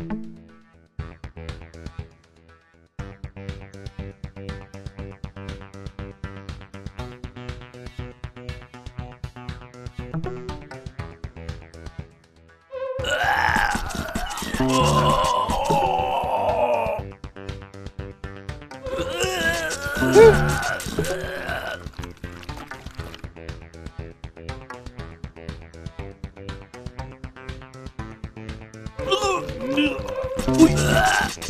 Woo! うわっ!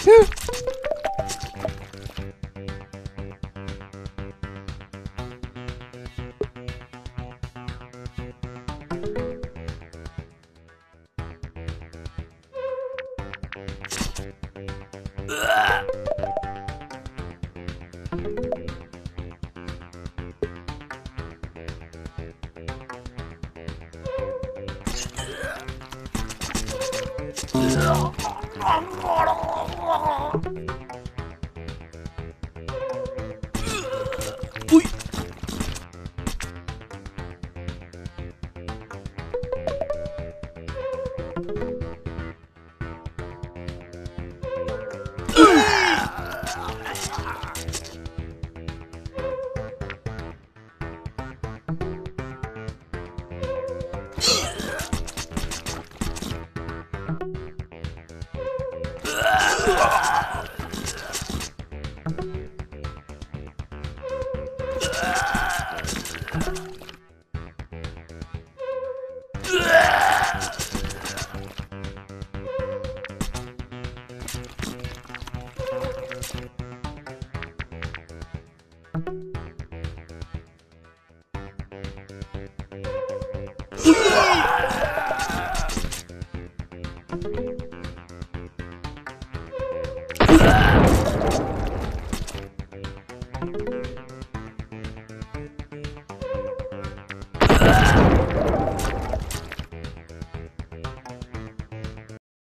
Phew. うわ。うわ。あんまら you